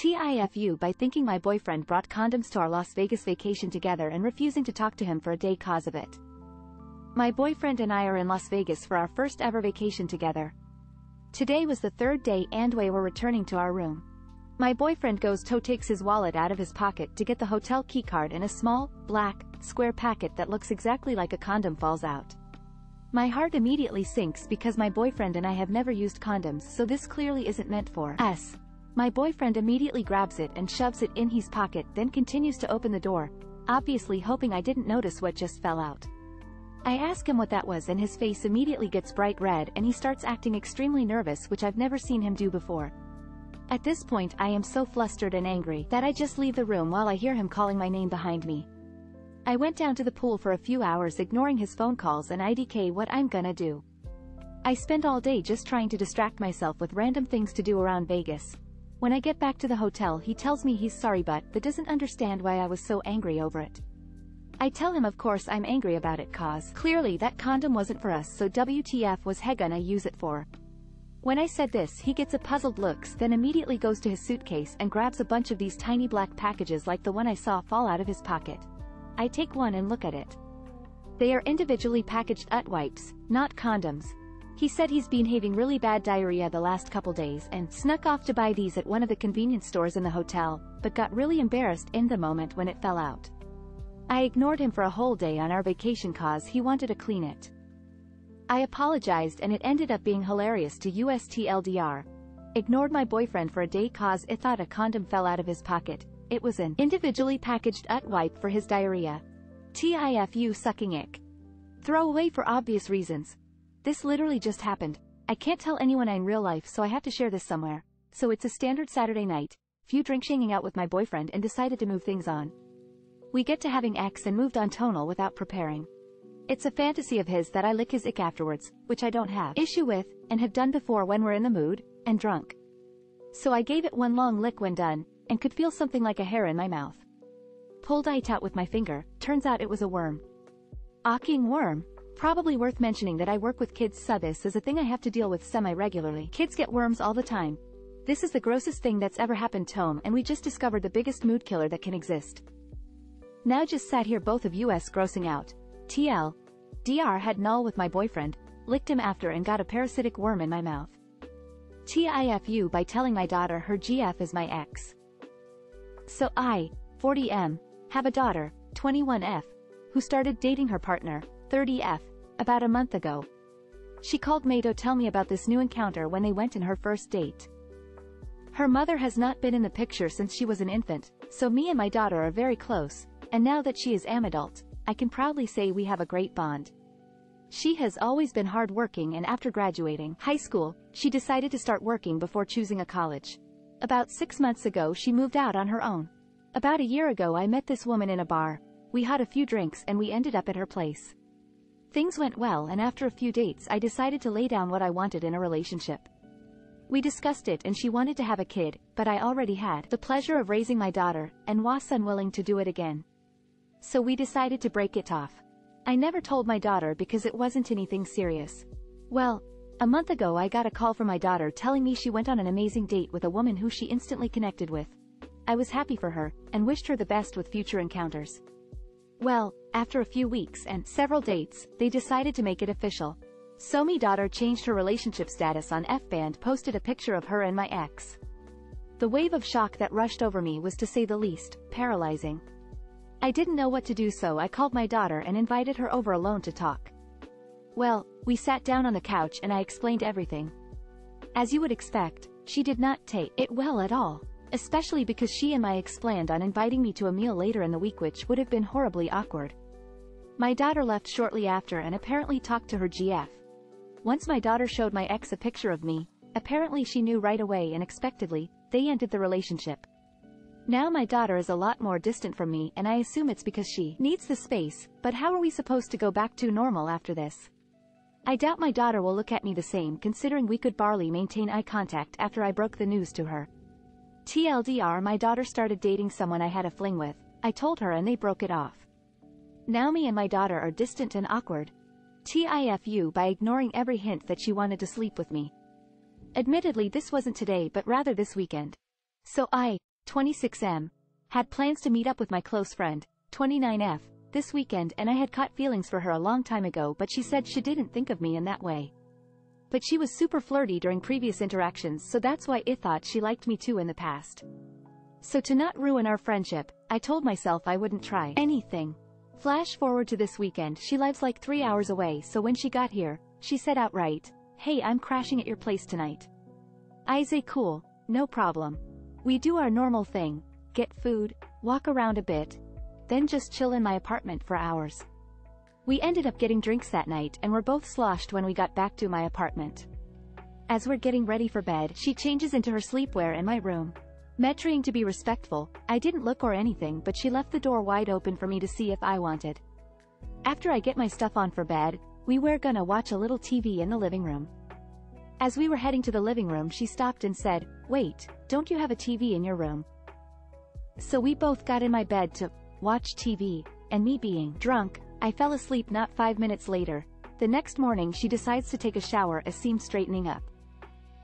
TIFU by thinking my boyfriend brought condoms to our Las Vegas vacation together and refusing to talk to him for a day cause of it. My boyfriend and I are in Las Vegas for our first ever vacation together. Today was the third day and we were returning to our room. My boyfriend goes to takes his wallet out of his pocket to get the hotel keycard and a small, black, square packet that looks exactly like a condom falls out. My heart immediately sinks because my boyfriend and I have never used condoms so this clearly isn't meant for us. My boyfriend immediately grabs it and shoves it in his pocket then continues to open the door, obviously hoping I didn't notice what just fell out. I ask him what that was and his face immediately gets bright red and he starts acting extremely nervous which I've never seen him do before. At this point I am so flustered and angry that I just leave the room while I hear him calling my name behind me. I went down to the pool for a few hours ignoring his phone calls and IDK what I'm gonna do. I spend all day just trying to distract myself with random things to do around Vegas. When I get back to the hotel he tells me he's sorry but that doesn't understand why I was so angry over it. I tell him of course I'm angry about it cause clearly that condom wasn't for us so WTF was he gonna use it for. When I said this he gets a puzzled looks then immediately goes to his suitcase and grabs a bunch of these tiny black packages like the one I saw fall out of his pocket. I take one and look at it. They are individually packaged ut wipes, not condoms. He said he's been having really bad diarrhea the last couple days and snuck off to buy these at one of the convenience stores in the hotel, but got really embarrassed in the moment when it fell out. I ignored him for a whole day on our vacation cause he wanted to clean it. I apologized and it ended up being hilarious to USTLDR. Ignored my boyfriend for a day cause it thought a condom fell out of his pocket. It was an individually packaged ut wipe for his diarrhea. TIFU sucking ick. Throw away for obvious reasons. This literally just happened. I can't tell anyone I in real life so I have to share this somewhere. So it's a standard Saturday night, few drinks hanging out with my boyfriend and decided to move things on. We get to having X and moved on tonal without preparing. It's a fantasy of his that I lick his ick afterwards, which I don't have issue with, and have done before when we're in the mood, and drunk. So I gave it one long lick when done, and could feel something like a hair in my mouth. Pulled it out with my finger, turns out it was a worm. Awking worm? Probably worth mentioning that I work with kids so this is a thing I have to deal with semi-regularly. Kids get worms all the time. This is the grossest thing that's ever happened Tome and we just discovered the biggest mood killer that can exist. Now just sat here both of us grossing out. TL. DR had null with my boyfriend, licked him after and got a parasitic worm in my mouth. TIFU by telling my daughter her GF is my ex. So I, 40M, have a daughter, 21F, who started dating her partner, 30F, about a month ago. She called me to tell me about this new encounter when they went in her first date. Her mother has not been in the picture since she was an infant, so me and my daughter are very close, and now that she is am adult, I can proudly say we have a great bond. She has always been hardworking and after graduating high school, she decided to start working before choosing a college. About six months ago she moved out on her own. About a year ago I met this woman in a bar, we had a few drinks and we ended up at her place. Things went well and after a few dates I decided to lay down what I wanted in a relationship. We discussed it and she wanted to have a kid, but I already had the pleasure of raising my daughter, and was unwilling to do it again. So we decided to break it off. I never told my daughter because it wasn't anything serious. Well, a month ago I got a call from my daughter telling me she went on an amazing date with a woman who she instantly connected with. I was happy for her, and wished her the best with future encounters. Well, after a few weeks and several dates, they decided to make it official. So me daughter changed her relationship status on F-Band posted a picture of her and my ex. The wave of shock that rushed over me was to say the least, paralyzing. I didn't know what to do so I called my daughter and invited her over alone to talk. Well, we sat down on the couch and I explained everything. As you would expect, she did not take it well at all, especially because she and my ex planned on inviting me to a meal later in the week which would have been horribly awkward. My daughter left shortly after and apparently talked to her GF. Once my daughter showed my ex a picture of me, apparently she knew right away and expectedly, they ended the relationship. Now my daughter is a lot more distant from me and I assume it's because she needs the space, but how are we supposed to go back to normal after this? I doubt my daughter will look at me the same considering we could barely maintain eye contact after I broke the news to her. TLDR my daughter started dating someone I had a fling with, I told her and they broke it off. Now me and my daughter are distant and awkward. TIFU by ignoring every hint that she wanted to sleep with me. Admittedly this wasn't today but rather this weekend. So I, 26M. Had plans to meet up with my close friend, 29F, this weekend and I had caught feelings for her a long time ago but she said she didn't think of me in that way. But she was super flirty during previous interactions so that's why I thought she liked me too in the past. So to not ruin our friendship, I told myself I wouldn't try anything. Flash forward to this weekend she lives like three hours away so when she got here, she said outright, hey I'm crashing at your place tonight. I say cool, no problem. We do our normal thing, get food, walk around a bit, then just chill in my apartment for hours. We ended up getting drinks that night and were both sloshed when we got back to my apartment. As we're getting ready for bed, she changes into her sleepwear in my room. Metroing to be respectful, I didn't look or anything but she left the door wide open for me to see if I wanted. After I get my stuff on for bed, we were gonna watch a little TV in the living room. As we were heading to the living room she stopped and said, wait, don't you have a TV in your room? So we both got in my bed to watch TV, and me being drunk, I fell asleep not five minutes later. The next morning she decides to take a shower as seems straightening up.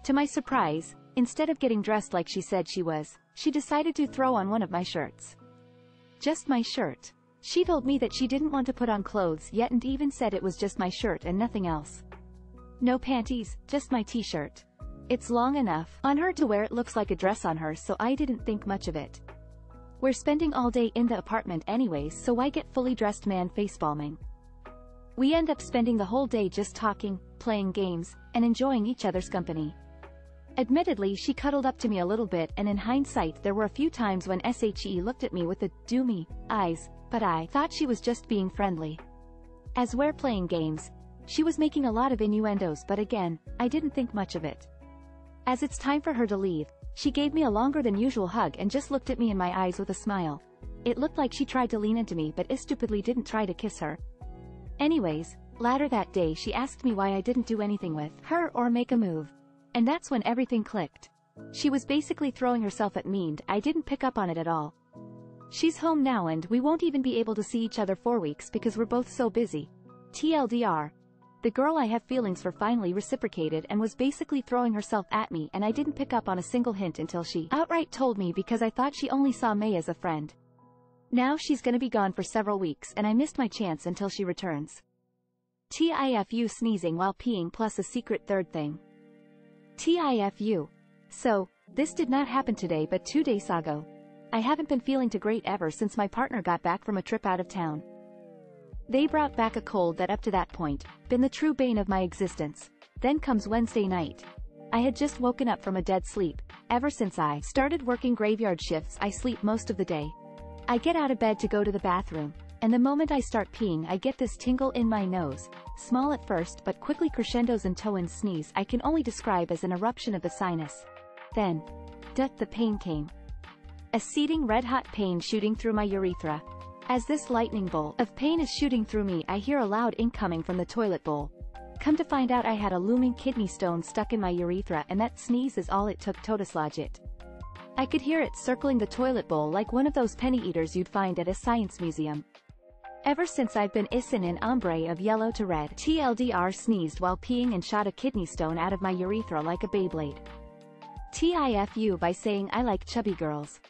To my surprise, instead of getting dressed like she said she was, she decided to throw on one of my shirts. Just my shirt. She told me that she didn't want to put on clothes yet and even said it was just my shirt and nothing else. No panties, just my t-shirt. It's long enough on her to wear it looks like a dress on her so I didn't think much of it. We're spending all day in the apartment anyways so why get fully dressed man facepalming? We end up spending the whole day just talking, playing games, and enjoying each other's company. Admittedly she cuddled up to me a little bit and in hindsight there were a few times when SHE looked at me with the do me eyes, but I thought she was just being friendly. As we're playing games, she was making a lot of innuendos but again, I didn't think much of it. As it's time for her to leave, she gave me a longer than usual hug and just looked at me in my eyes with a smile. It looked like she tried to lean into me but I stupidly didn't try to kiss her. Anyways, later that day she asked me why I didn't do anything with her or make a move. And that's when everything clicked. She was basically throwing herself at me and I didn't pick up on it at all. She's home now and we won't even be able to see each other for weeks because we're both so busy. TLDR, the girl I have feelings for finally reciprocated and was basically throwing herself at me and I didn't pick up on a single hint until she outright told me because I thought she only saw May as a friend. Now she's gonna be gone for several weeks and I missed my chance until she returns. TIFU sneezing while peeing plus a secret third thing. TIFU. So, this did not happen today but two days ago. I haven't been feeling too great ever since my partner got back from a trip out of town. They brought back a cold that up to that point, been the true bane of my existence. Then comes Wednesday night. I had just woken up from a dead sleep. Ever since I started working graveyard shifts I sleep most of the day. I get out of bed to go to the bathroom, and the moment I start peeing I get this tingle in my nose, small at first but quickly crescendos into an sneeze I can only describe as an eruption of the sinus. Then, duh, the pain came. A seething red-hot pain shooting through my urethra, as this lightning bolt of pain is shooting through me I hear a loud incoming from the toilet bowl. Come to find out I had a looming kidney stone stuck in my urethra and that sneeze is all it took to dislodge it. I could hear it circling the toilet bowl like one of those penny eaters you'd find at a science museum. Ever since I've been isin in ombre of yellow to red, TLDR sneezed while peeing and shot a kidney stone out of my urethra like a Beyblade. TIFU by saying I like chubby girls.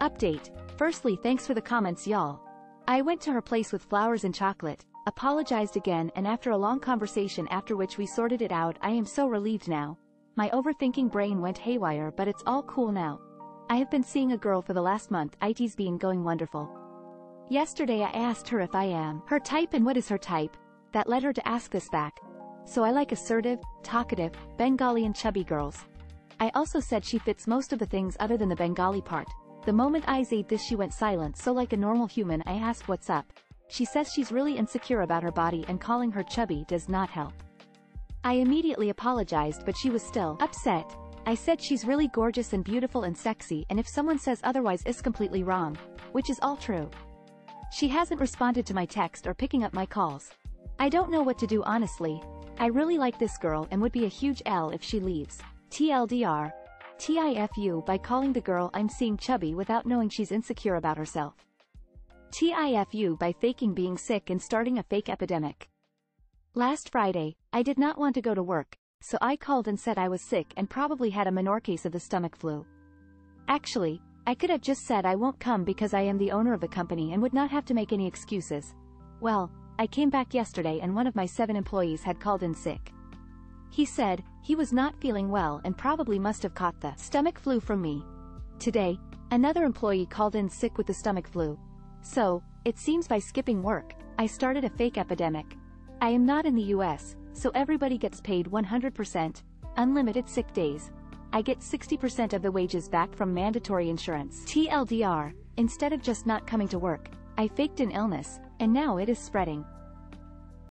Update. Firstly thanks for the comments y'all. I went to her place with flowers and chocolate, apologized again and after a long conversation after which we sorted it out I am so relieved now. My overthinking brain went haywire but it's all cool now. I have been seeing a girl for the last month IT's been going wonderful. Yesterday I asked her if I am her type and what is her type, that led her to ask this back. So I like assertive, talkative, Bengali and chubby girls. I also said she fits most of the things other than the Bengali part, the moment I said this she went silent so like a normal human I asked what's up. She says she's really insecure about her body and calling her chubby does not help. I immediately apologized but she was still upset. I said she's really gorgeous and beautiful and sexy and if someone says otherwise is completely wrong. Which is all true. She hasn't responded to my text or picking up my calls. I don't know what to do honestly. I really like this girl and would be a huge L if she leaves. TLDR, TIFU by calling the girl I'm seeing chubby without knowing she's insecure about herself. TIFU by faking being sick and starting a fake epidemic. Last Friday, I did not want to go to work, so I called and said I was sick and probably had a minor case of the stomach flu. Actually, I could have just said I won't come because I am the owner of the company and would not have to make any excuses. Well, I came back yesterday and one of my seven employees had called in sick. He said, he was not feeling well and probably must have caught the stomach flu from me. Today, another employee called in sick with the stomach flu. So, it seems by skipping work, I started a fake epidemic. I am not in the US, so everybody gets paid 100%, unlimited sick days, I get 60% of the wages back from mandatory insurance. TLDR, instead of just not coming to work, I faked an illness, and now it is spreading.